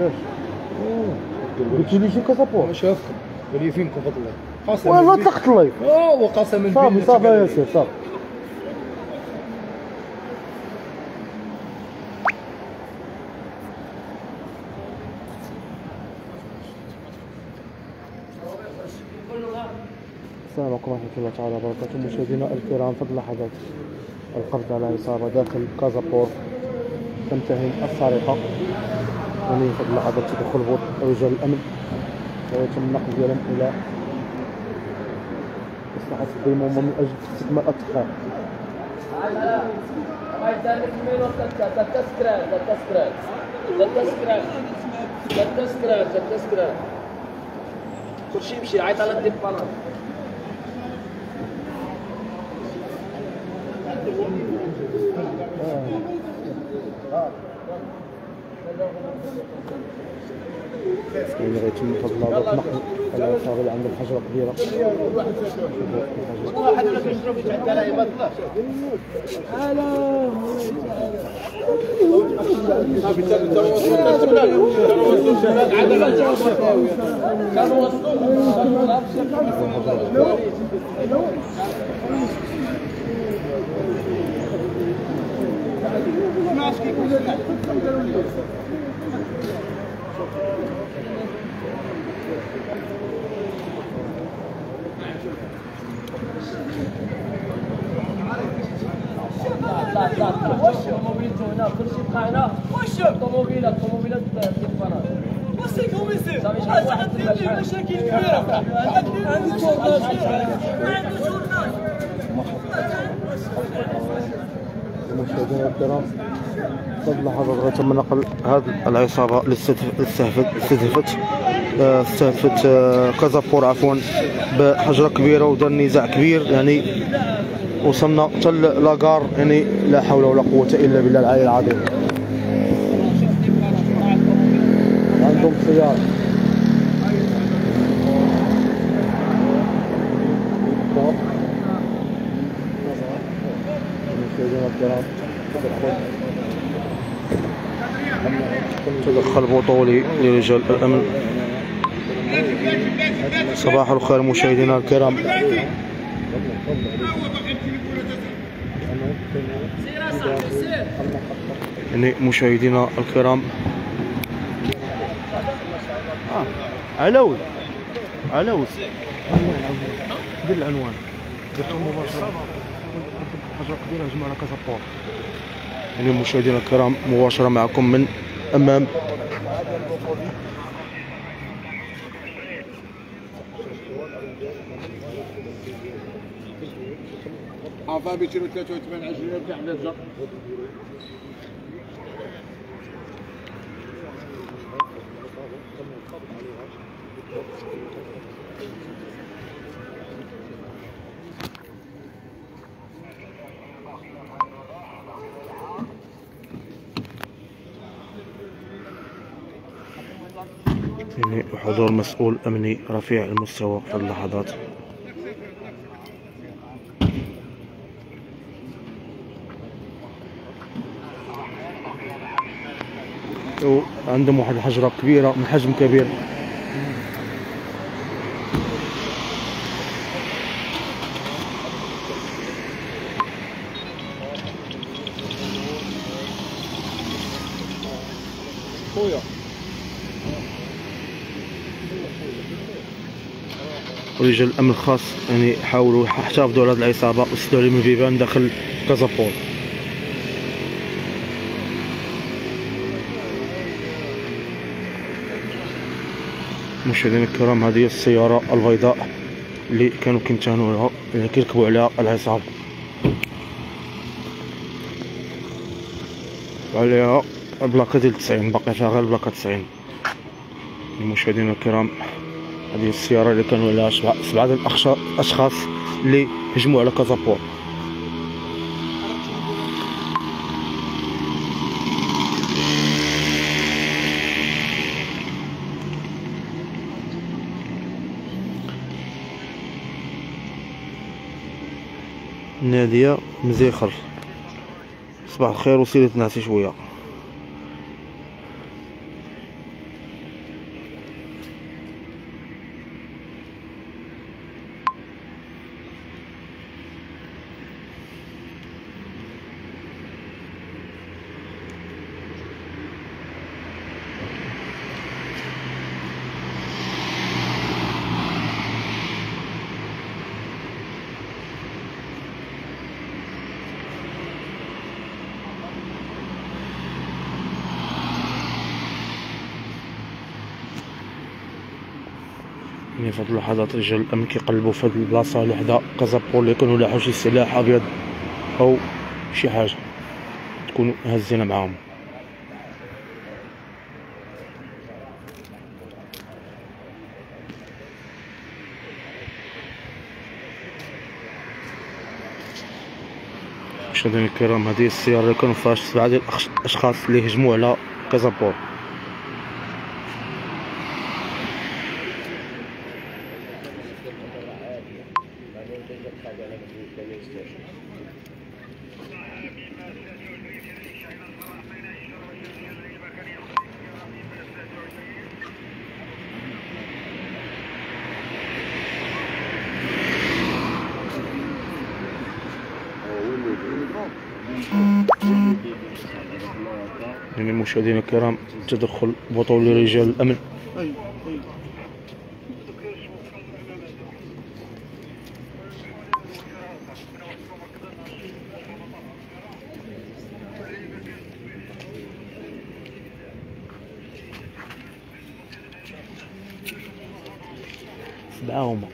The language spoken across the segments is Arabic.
علاش قلت لي شي كاسابور أنا شافكم ولي فينكم فضل الله قسما والله. طلقت اللايف آه وقسما صافي بالله صافي يا تقال. ياسر صافي السلام عليكم ورحمة الله تعالى وبركاته. مشاهدينا الكرام في اللحظات القبض على عصابة داخل كازابور. تنتهي السرقة. يعني في اللحظات تدخل رجال الأمن. ويتم النقل ديالهم إلى مصلحة الديمومة من أجل استكمال التحقيق كلشي يمشي عيط على الديبارات يعني غيتم الله نقل العصابة اللي عندهم حجرة كبيرة واحد ولا كيشرب يتعدى عليه ما طلعش واش طوموبيلته هنا كلشي بقى هنا واش طوموبيلات طوموبيلات الديبارات وسيكم يصير صافي شحال هذا واحد غدير لي مشاكل كبيره عندك عندي شغل عندي مشاهدينا الكرام في اللحظات غيتم نقل هذه العصابة اللي استهدف- استهدفت استهدفت كازابور عفوا بحجرة كبيرة ودار نزاع كبير يعني وصلنا حتى لاكار يعني لا حول ولا قوة إلا بالله العلي العظيم. عندهم سيارة تدخل بطولي لرجال الأمن. صباح الخير مشاهدينا الكرام. يعني مشاهدينا الكرام. آه. علوي علوي دير العنوان. درتو كبيرة هجموا على كازابور يعني مشاهدينا الكرام مباشرة معكم من أمام. عفا بيشيروا 83 20 تاع حضور مسؤول أمني رفيع المستوى في اللحظات. وعندهم واحد الحجرة كبيرة من حجم كبير. خويا. ورجال الأمن الخاص يعني حاولوا يحتفظوا على هذه العصابة وسدوا عليهم البيبان داخل كازابول مشاهدينا الكرام هذه هي السيارة البيضاء اللي كانوا كيمتهنوا لها اللي كيركبوا عليها العصابة. وعليها البلاكة ديال 90 باقي فيها غير البلاكة 90 المشاهدين الكرام هذه السيارة اللي كانوا ديال الأخش- الأشخاص اللي هجموا على كازابور. نادية مزيخر صباح الخير وسيري تنعسي شوية. يعني في هاد اللحظات رجال الامن كيقلبوا في هاد البلاصه لحدا كازابول اللي يكونوا لاحوا شي سلاح أبيض أو شي حاجة. تكونوا هازينها معاهم. مشاهدينا الكرام هذه السيارة اللي كانوا فيها سبعة ديال الأشخاص اللي هجموا على كازابور يعني مشاهدينا الكرام تدخل بطولي رجال الأمن. سبعة هما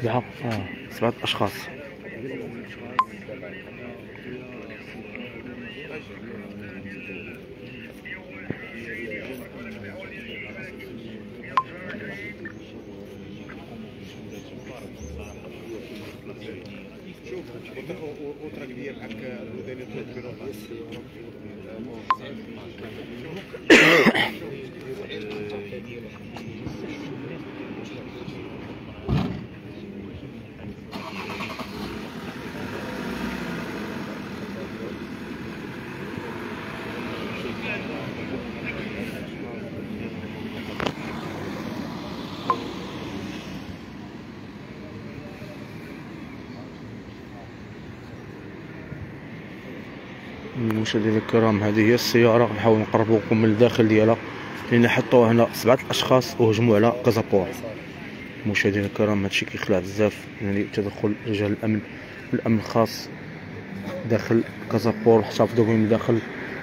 سبعة آه. سبعة أشخاص وتراك المدني مشاهدينا الكرام هذه هي السيارة نحاول نقربوا لكم من الداخل ديالها لأن حطوها هنا سبعة الأشخاص وهجموا على كازابور مشاهدينا الكرام هادشي كيخلع بزاف يعني تدخل رجال الأمن والأمن الخاص داخل كازابور احتفظوا بهم الداخل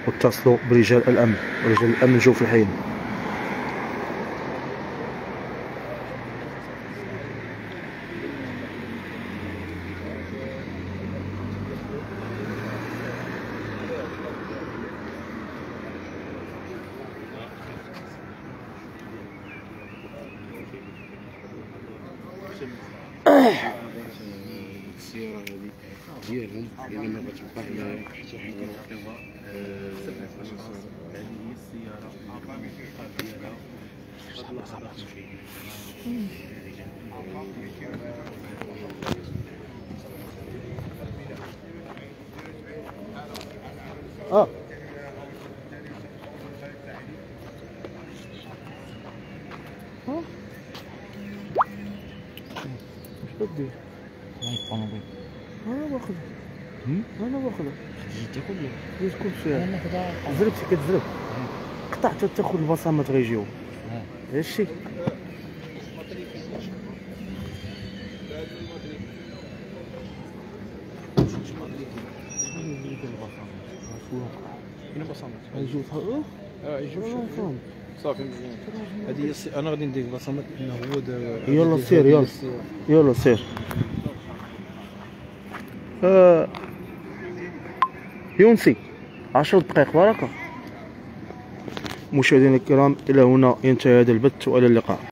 واتصلوا برجال الأمن ورجال الأمن جاوا في الحين. آه. أنا باخذ جيت كل شيء زربت كتزرب قطعت تاخذ البصمات غيجيو صافي مزيان هذه هي السي... أنا غادي ندير هو يلا سير يلا. يلا سير. آه. يونسي. عشر دقائق بركة مشاهدينا الكرام إلى هنا ينتهي هذا البث وإلى اللقاء.